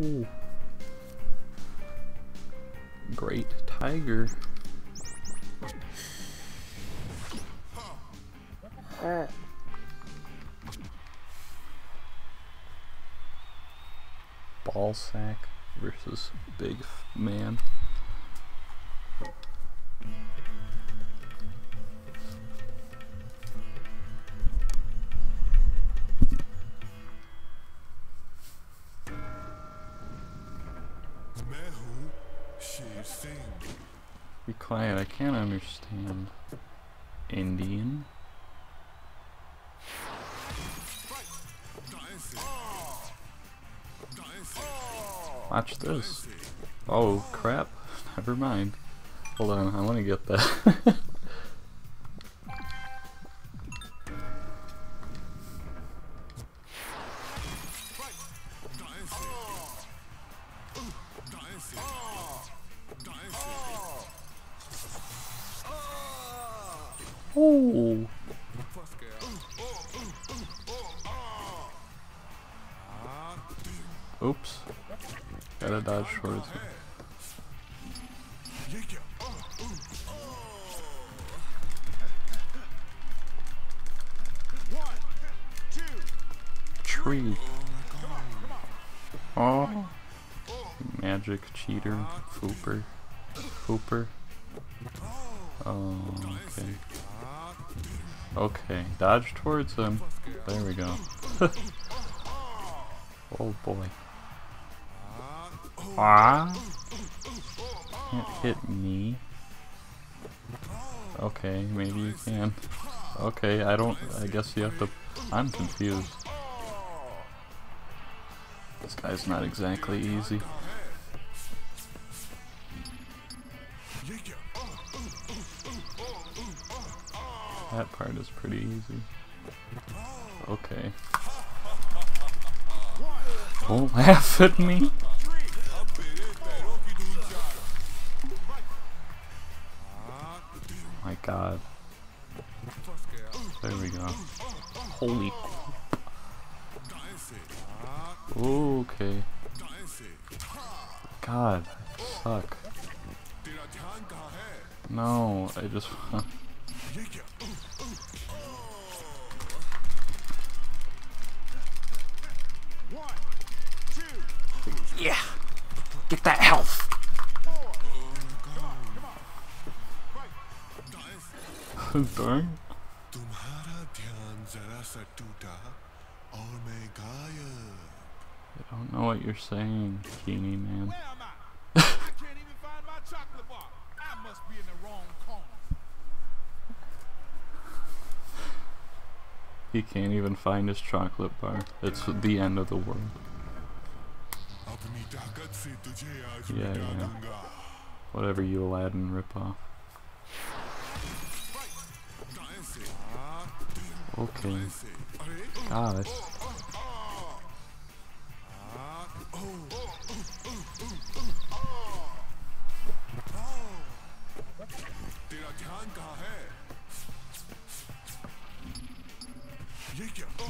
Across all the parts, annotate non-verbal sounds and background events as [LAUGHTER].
Ooh. Great tiger. Ball sack versus big man. quiet. I can't understand. Indian. Watch this. Oh, crap. [LAUGHS] Never mind. Hold on, I want to get that. [LAUGHS] Oops. Gotta dodge towards. Tree. Oh. Magic cheater. Pooper. Pooper. Oh, okay. Okay, dodge towards him. There we go. [LAUGHS] oh boy. Ah. Can't hit me. Okay, maybe you can. Okay, I don't. I guess you have to. I'm confused. This guy's not exactly easy. pretty easy. Okay. Don't [LAUGHS] laugh at me. Oh my god. There we go. Holy Okay. God, I suck. No, I just [LAUGHS] Get that health. Oh, Dang. I don't know what you're saying, genie man. [LAUGHS] he can't even find his chocolate bar. It's the end of the world. Yeah, yeah. Whatever you Aladdin ripoff. Okay. Ah, Gosh.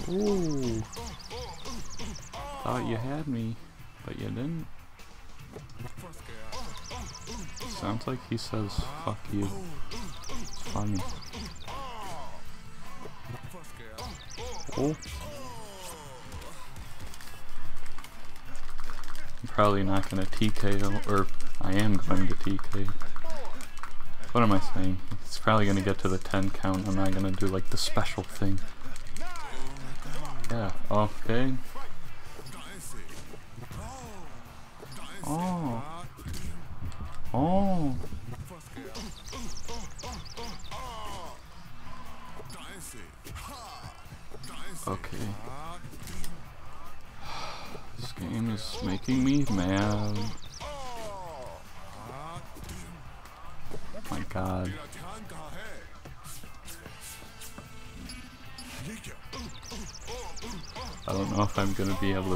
Ooh. Thought you had me. But you didn't. Sounds like he says, fuck you. It's funny. Oh. I'm probably not gonna TKO, or I am going to TK. What am I saying? It's probably gonna get to the 10 count, I'm not gonna do like the special thing. Yeah, okay.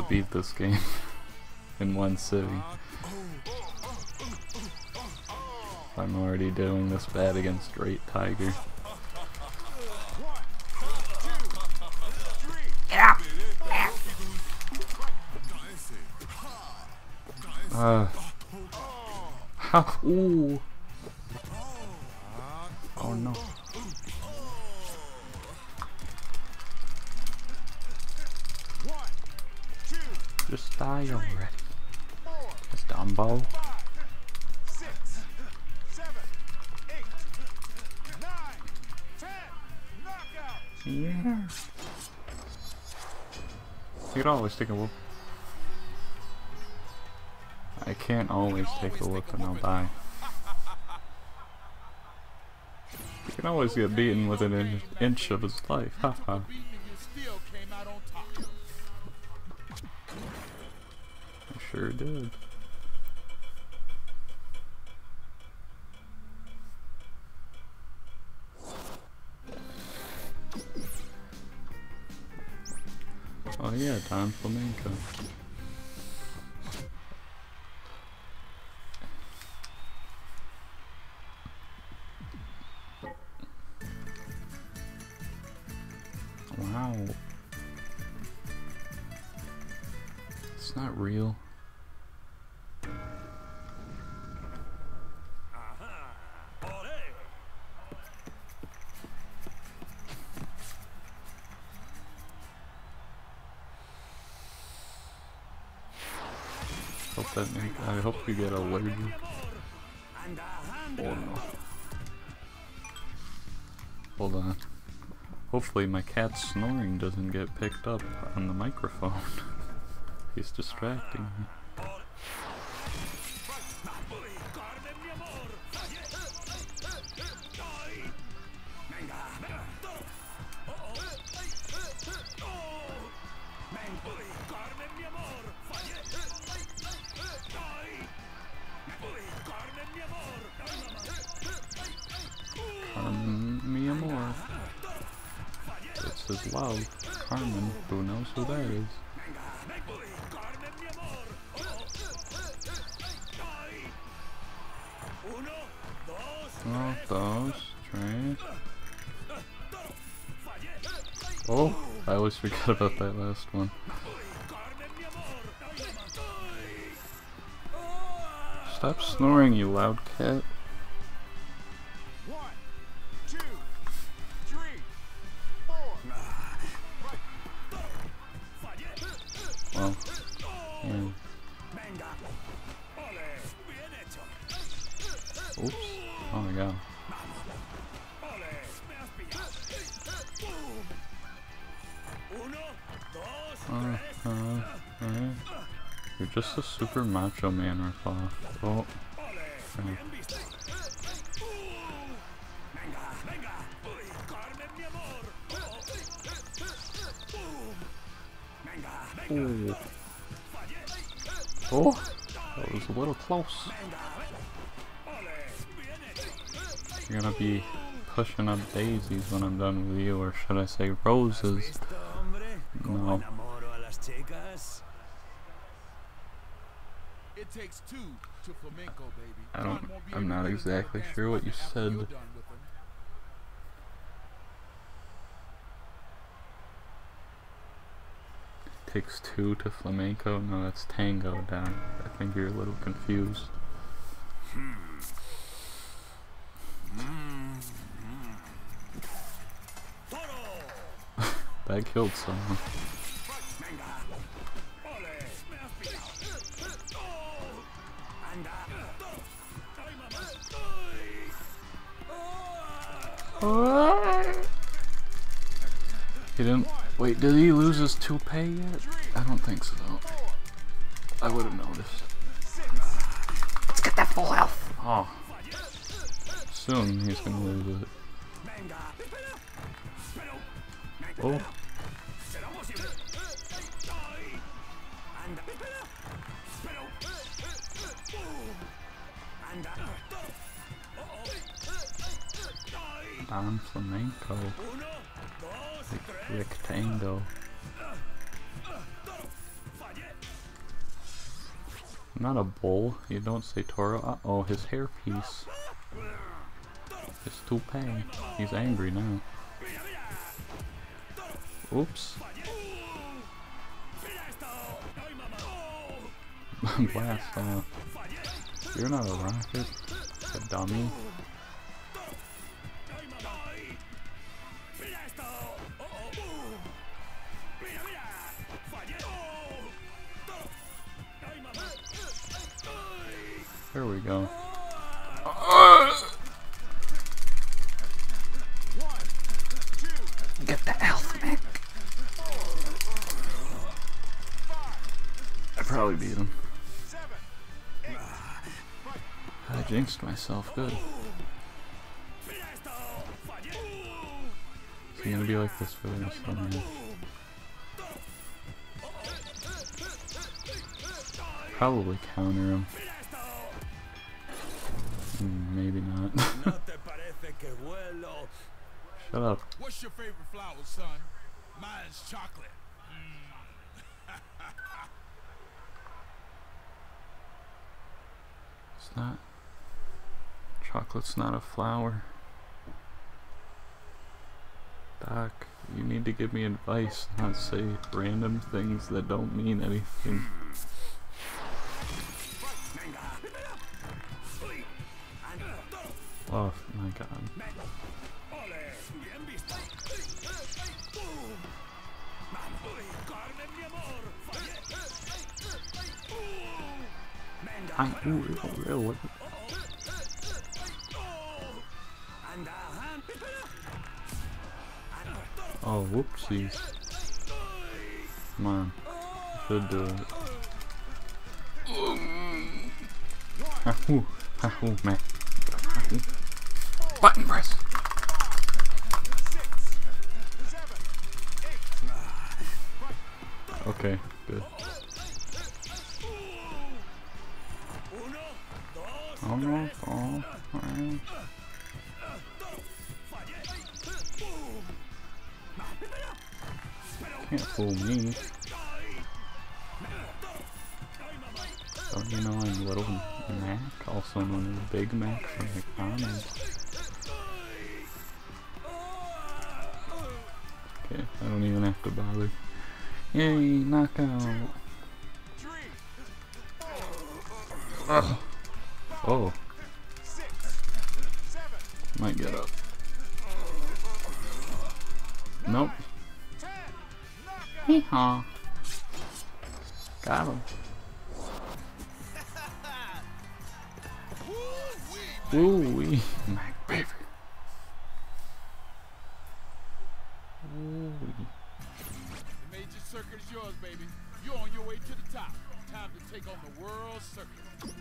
beat this game [LAUGHS] in one sitting. I'm already doing this bad against Great Tiger. Uh. [LAUGHS] Ooh. Oh no. Always take a whoop. I can't always take a whoop and I'll die. You can always get beaten within an inch of his life. Haha. Beat me, you still came out on top. I sure did. Oh yeah, Don Flamenco. We get a lady. Oh no. Hold on. Hopefully my cat's snoring doesn't get picked up on the microphone. [LAUGHS] He's distracting me. His love, Carmen. Who knows who that is? Oh. Oh, I always forgot about that last one. Stop snoring, you loud cat. You're a super macho man ripoff. Oh. okay. Ooh. Oh, that was a little close. You're gonna be pushing up daisies when I'm done with you, or should I say roses? No. It takes two to flamenco, baby. I don't- John won't be I'm not get us on the exactly sure what you said. you're done with him. Takes two to flamenco? No, that's tango down. I think you're a little confused. Hmm. Hmm. Hmm. [LAUGHS] that killed someone. He didn't. Wait, did he lose his toupee yet? I don't think so. I would have noticed. Let's get that full health. Oh. Soon he's gonna lose it. Oh. Don Flamenco. Rectangle. Not a bull. You don't say Toro. Uh oh, his hairpiece. His toupee. He's angry now. Oops. [LAUGHS] blast. You're not a rocket, a dummy. Myself. Good. Gonna be like this for the rest of the? Probably counter him. Hmm, maybe not. [LAUGHS] Shut up. What's your favorite flower, son? Mine's chocolate. It's not. Chocolate's not a flower. Doc, you need to give me advice, not say random things that don't mean anything. Oh my god. I ooh, ooh, Oh, whoopsies. Man. Should do it. Ahoo, ahoo, man. Ahoo. Button press. Okay, good. Almost all right. Can't fool me. Don't you know I'm Little Mac, also known as Big Mac from McDonald's? Okay, I don't even have to bother. Yay, knockout! Ugh. Oh, Hee-haw. Got him. Ooh-wee, Mac baby. Ooh-wee. The major circuit is yours, baby. You're on your way to the top. Time to take on the world circuit.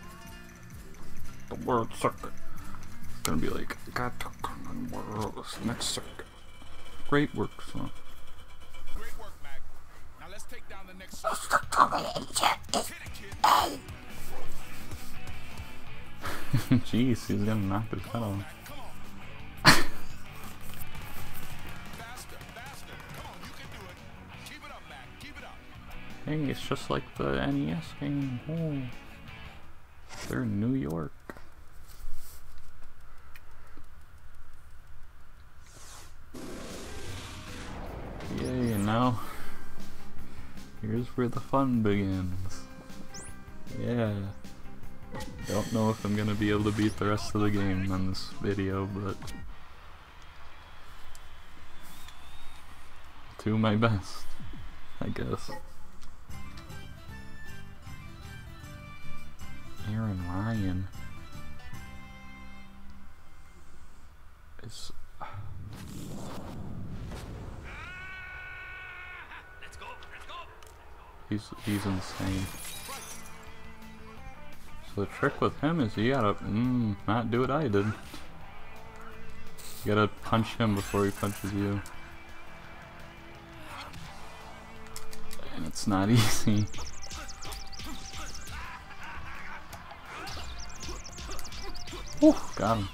The world circuit. Gonna be like, got to come on world next circuit. Great work, son. Great work, Mac. Now let's take down the next circuit. Hit it, kid. [LAUGHS] Jeez, he's gonna knock his head off. Come on. faster, faster. Come on, you can do it. Keep it up, Mac. Keep it up. Hey, it's just like the NES game. Oh. They're in New York. Where the fun begins. Yeah. Don't know if I'm gonna be able to beat the rest of the game on this video, but do my best, I guess. Aran Ryan is he's he's insane. So the trick with him is you gotta mm, not do what I did. You gotta punch him before he punches you. And it's not [LAUGHS] easy. Whew, got him.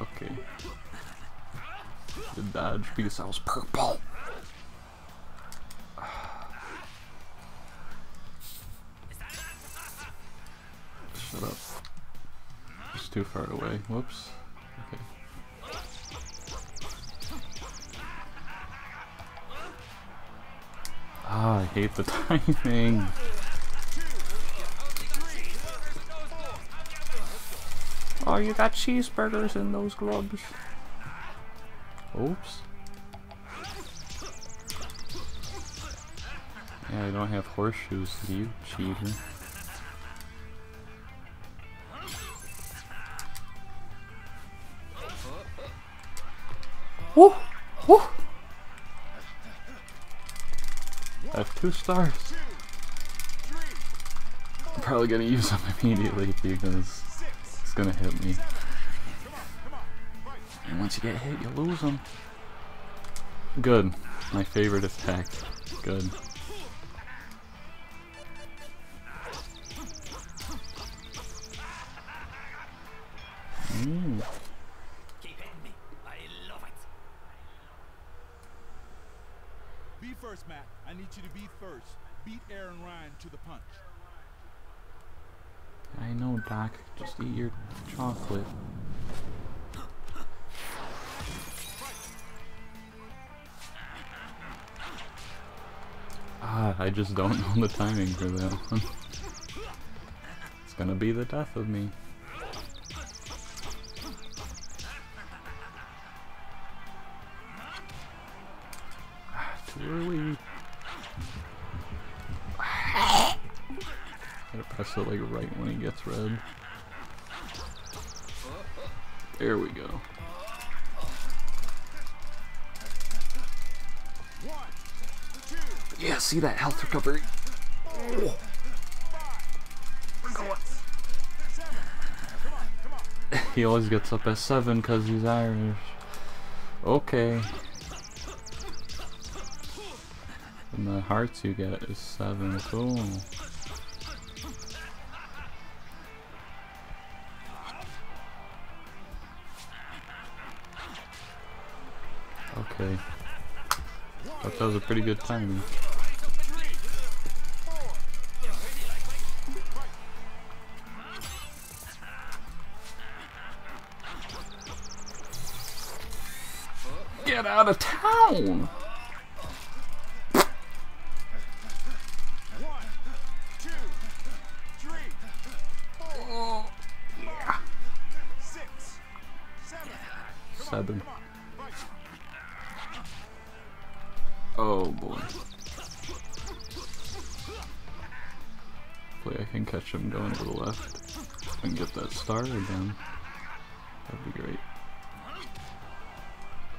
Okay. Good dodge because I was purple. Too far away. Whoops. Okay. Ah, I hate the [LAUGHS] timing. Oh, you got cheeseburgers in those gloves. Oops. Yeah, I don't have horseshoes, you cheater. Woo! Woo! I have two stars. I'm probably gonna use them [LAUGHS] immediately because it's gonna hit me. And once you get hit, you lose them. Good. My favorite attack. Good. Be first, Matt. I need you to be first. Beat Aran Ryan to the punch. I know, Doc. Just eat your chocolate. Ah, I just don't [LAUGHS] know the timing for that one. It's gonna be the death of me. It like right when he gets red. There we go. Yeah, see that health recovery. [LAUGHS] he always gets up at 7 because he's Irish. Okay. And the hearts you get is 7. Cool. Was a pretty good timing. Get out of town! And get that star again. That'd be great.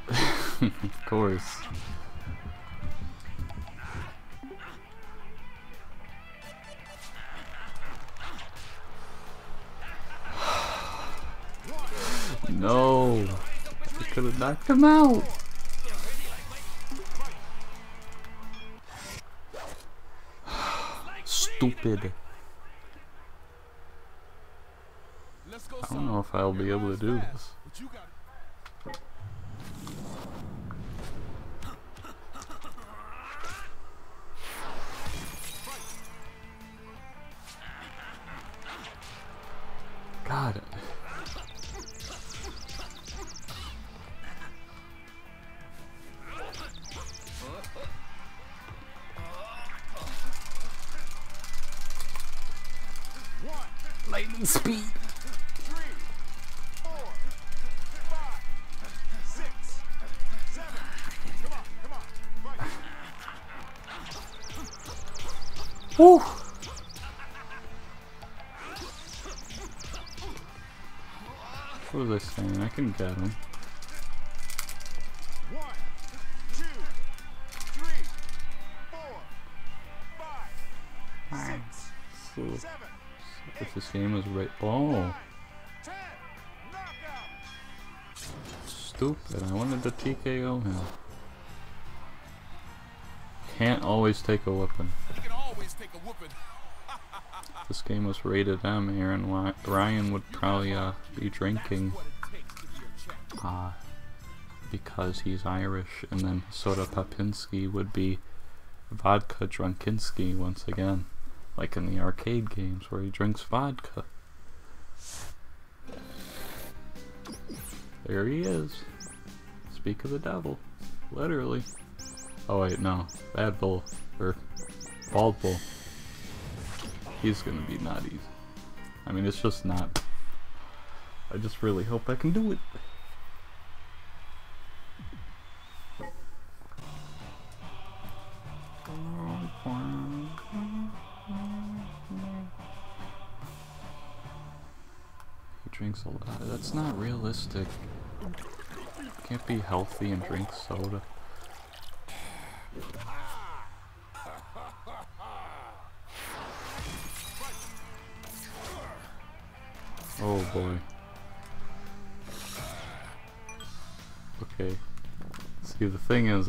[LAUGHS] of course. [SIGHS] no! I could have knocked him out! [SIGHS] Stupid. Let's go I don't if I'll be able to do this. Fight. Woo. What was I saying? I can get him. One, two, three, four, five, six, So, seven, if this game is right. oh, Knockout. stupid. I wanted to TKO him. Can't always take a weapon. [LAUGHS] this game was rated M, Aran Ryan would probably uh, be drinking uh, because he's Irish, and then Soda Popinski would be Vodka Drunkinski once again, like in the arcade games where he drinks vodka. There he is. Speak of the devil. Literally. Oh wait, no. Bad Bull. or Bald Bull. He's gonna be not easy. I mean, it's just not. I just really hope I can do it. He drinks a lot. That's not realistic. Can't be healthy and drink soda.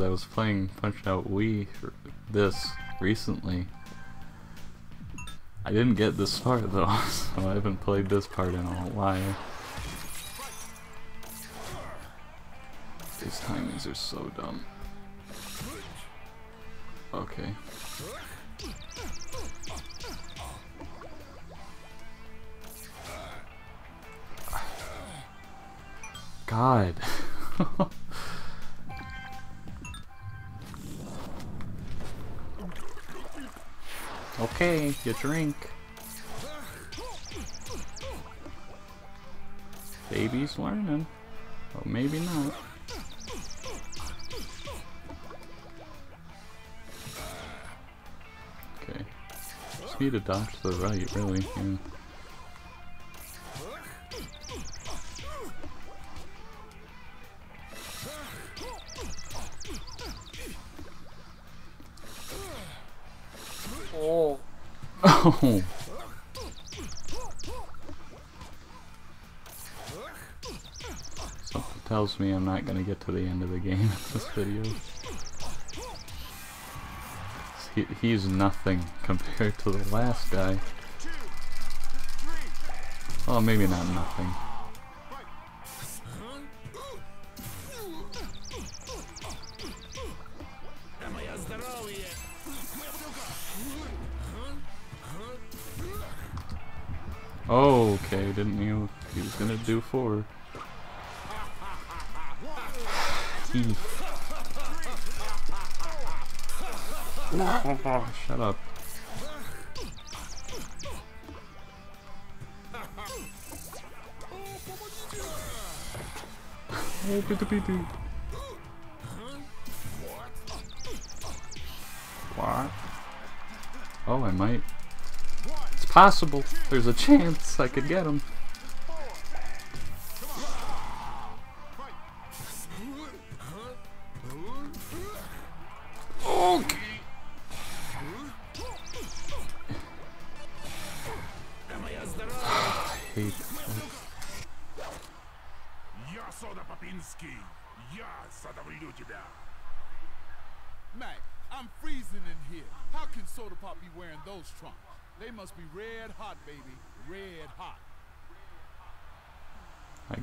Is, I was playing Punch Out Wii, this, recently. I didn't get this far though, [LAUGHS] so I haven't played this part in a while. These timings are so dumb. Okay. Drink. Baby's learning. Well, maybe not. Okay. Just need to dodge to the right, really. Yeah. Oh. Something tells me I'm not gonna get to the end of the game in this video. He, he's nothing [LAUGHS] compared to the last guy. Well, maybe not nothing. Do four. He. No, shut up. Oh, pity pity. What? Oh, I might. It's possible. There's a chance I could get him.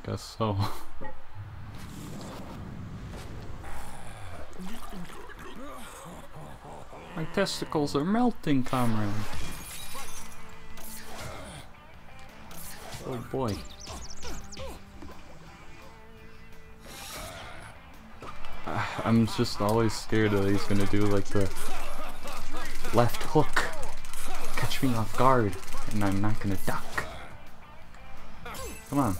Guess so. [LAUGHS] My testicles are melting, comrade. Oh boy. [SIGHS] I'm just always scared that he's gonna do like the left hook. Catch me off guard, and I'm not gonna duck. Come on.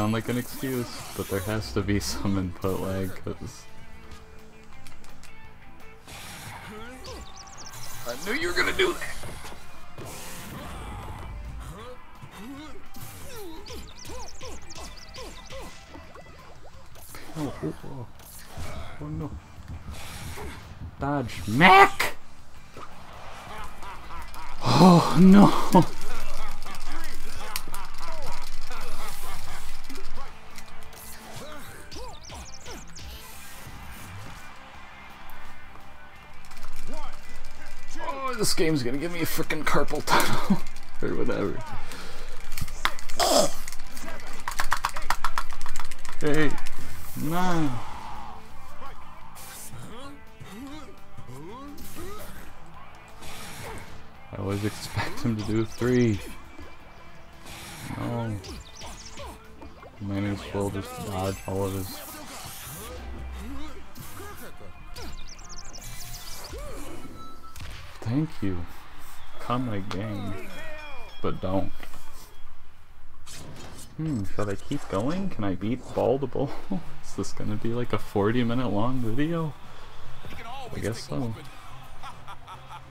Sound like an excuse, but there has to be some input lag, because. I knew you were gonna do that! Oh, oh, oh. Oh no. Dodge. Mac! Oh no! Oh, this game's gonna give me a freaking carpal tunnel. [LAUGHS] or whatever. Hey, no. I always expect him to do three. No. Might as well just dodge all of his. Thank you. Come again. But don't. Hmm, should I keep going? Can I beat Bald Bull? [LAUGHS] Is this gonna be like a 40 minute long video? I guess so.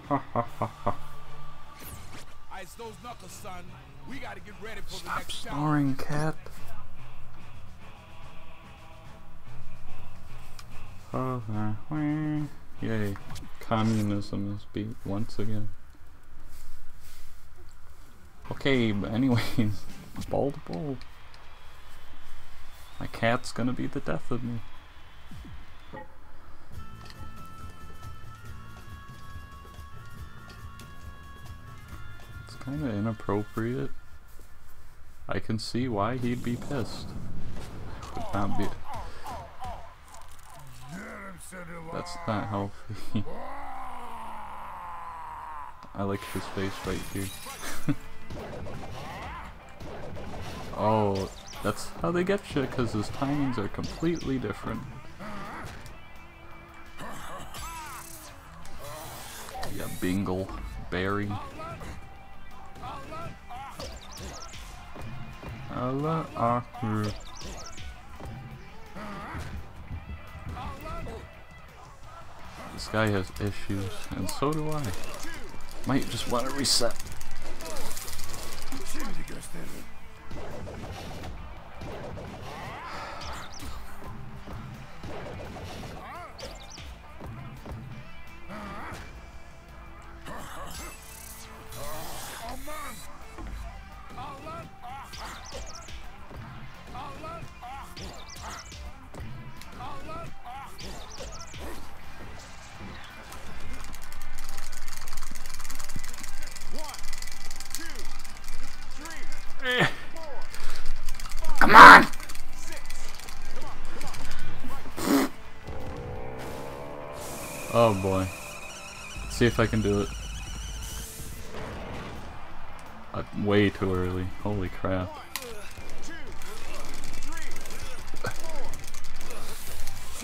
Ha ha ha ha. Stop snoring, cat. Oh, uh. Yay. Communism is beat once again. Okay, but anyways, [LAUGHS] Bald Bull. My cat's gonna be the death of me. It's kinda inappropriate. I can see why he'd be pissed. Would not be. That's not healthy. [LAUGHS] I like his face right here. [LAUGHS] oh, that's how they get you, because his timings are completely different. Yeah, Bingle, Barry. Allah Akbar. Guy has issues, and so do I. Might just want to reset. Come on! Oh boy. Let's see if I can do it. Uh, way too early. Holy crap.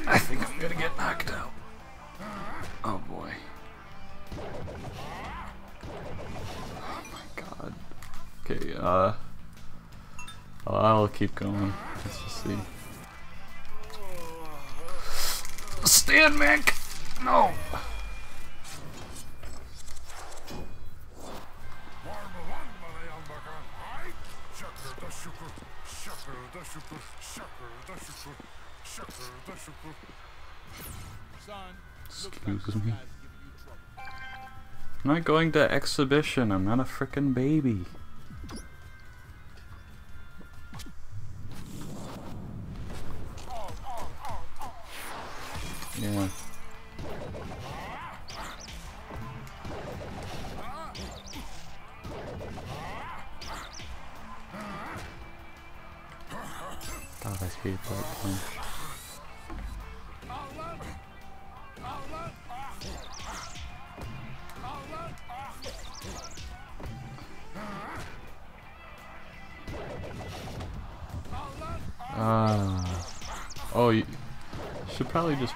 I think I'm gonna get knocked out. Oh boy. Oh my god. Okay, uh... I'll keep going. Let's just see. Stand, Mick! No! Excuse me. I'm not going to exhibition. I'm not a frickin' baby. Yeah.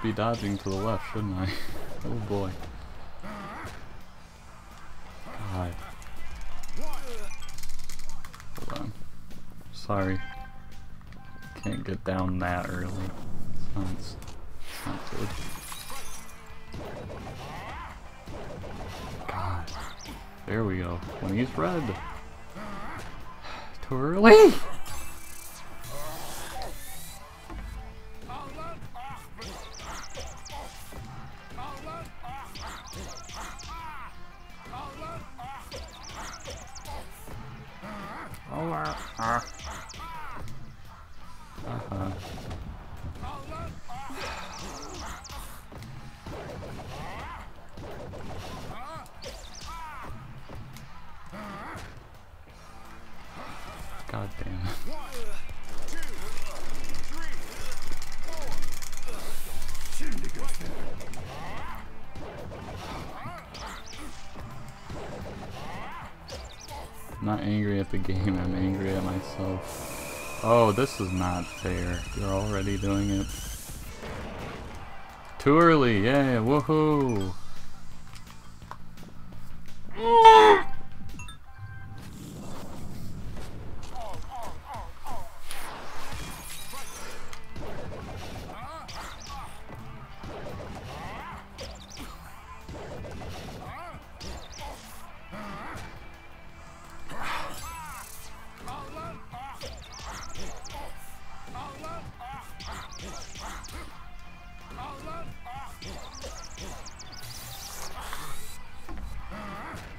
Be dodging to the left, shouldn't I? [LAUGHS] oh boy. Not angry at the game, I'm angry at myself. Oh, this is not fair. You're already doing it. Too early, yeah, woohoo!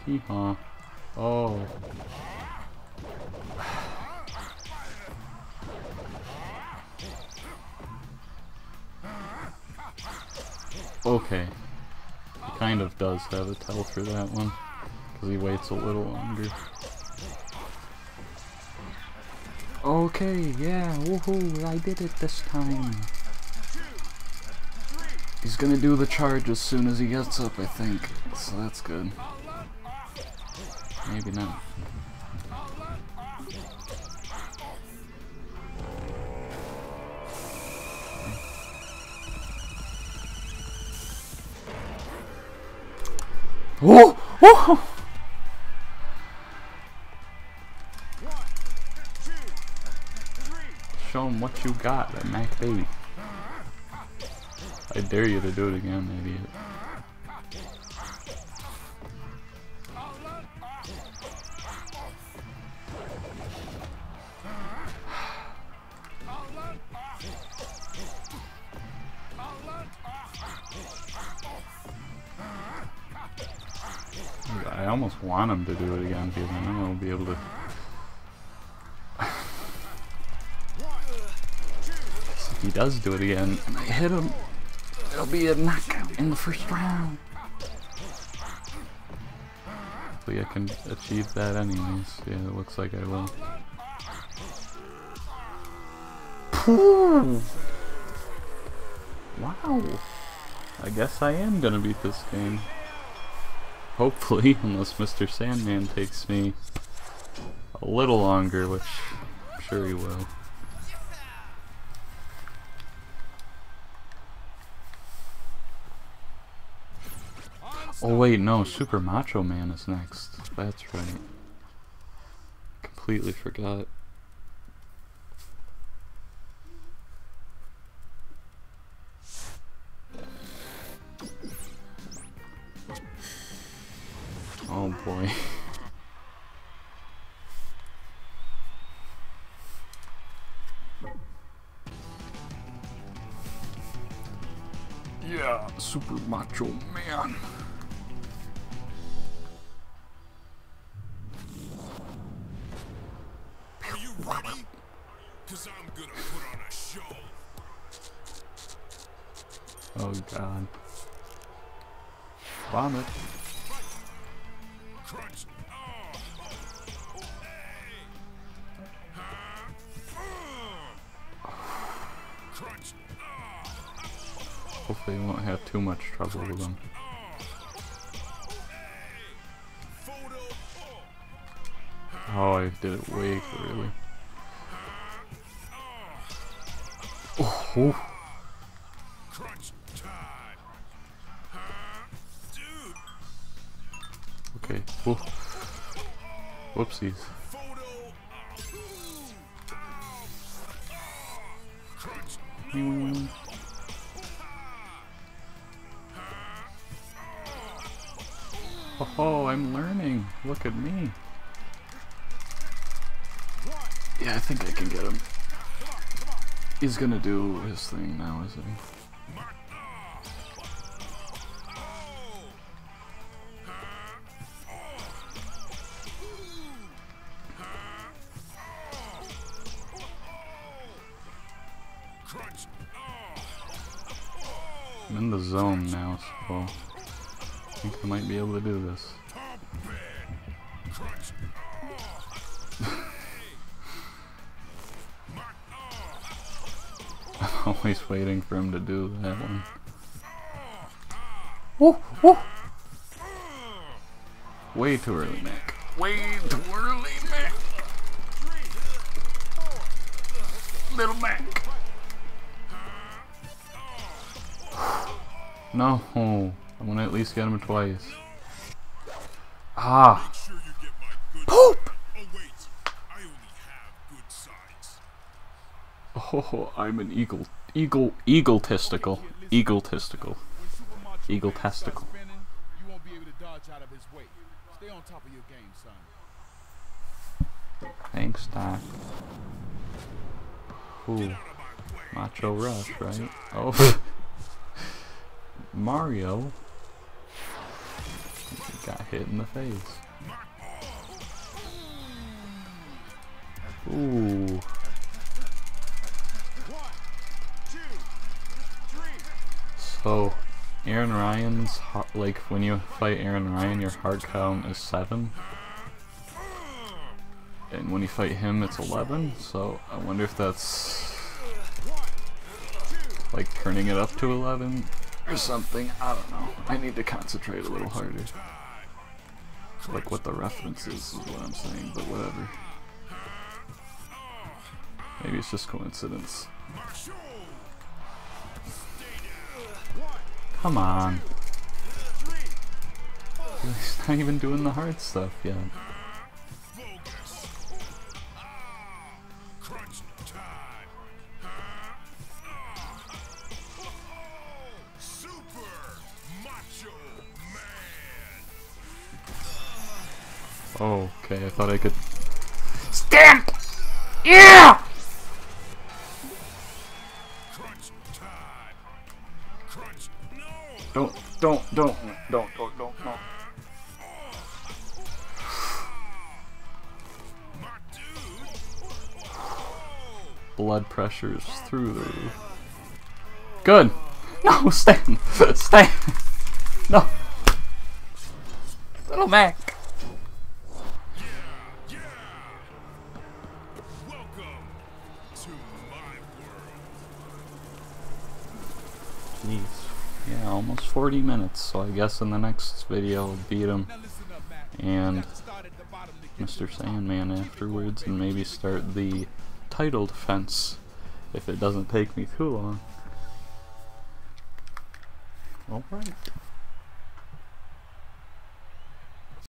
Hee-haw. Oh. Okay. He kind of does have a tell for that one. Because he waits a little longer. Okay, yeah, woohoo, I did it this time. He's gonna do the charge as soon as he gets up, I think. So that's good. Maybe not. Show him what you got at Mac Baby. I dare you to do it again, idiot. Almost want him to do it again because I know he'll be able to. [LAUGHS] if he does do it again and I hit him, it'll be a knockout in the first round. Hopefully I can achieve that anyways. Yeah, it looks like I will. Wow. I guess I am gonna beat this game. Hopefully, [LAUGHS] unless Mr. Sandman takes me a little longer, which I'm sure he will. Oh wait, no, Super Macho Man is next. That's right. Completely forgot. Oh [LAUGHS] boy. yeah, Super Macho Man. Have too trouble with him. Oh. I did it way early. Oh. Crunch time. Huh? Dude. okay. Whoa. Whoopsies. Oh, I'm learning. Look at me. Yeah, I think I can get him. He's gonna do his thing now, isn't he? this. [LAUGHS] I'm always waiting for him to do that one. Woo, woo. Way too early, Mac. Way too early, Mac. Little Mac. [SIGHS] No, I'm gonna at least get him twice. Ah. Poop! Oh, I'm an eagle. Eagle, eagle testicle. Eagle testicle. Eagle testicle. Thanks, Doc. Ooh. Macho Rush, right? Oh. [LAUGHS] Mario got hit in the face. Ooh. So, Aran Ryan's, like, when you fight Aran Ryan, your heart count is 7. And when you fight him, it's 11. So, I wonder if that's, like, turning it up to 11 or something. I don't know. I need to concentrate a little harder. Like what the reference is, is what I'm saying, but whatever. Maybe it's just coincidence. Come on. He's not even doing the hard stuff yet. Oh, okay, I thought I could... Stamp! Yeah! Don't, don't, don't, don't, don't, don't, no. Blood pressure's through the roof. Good! [LAUGHS] No, stay! Stay! [LAUGHS] No! Little Mac! 40 minutes, so I guess in the next video I'll beat him and Mr. Sandman afterwards and maybe start the title defense if it doesn't take me too long. Alright.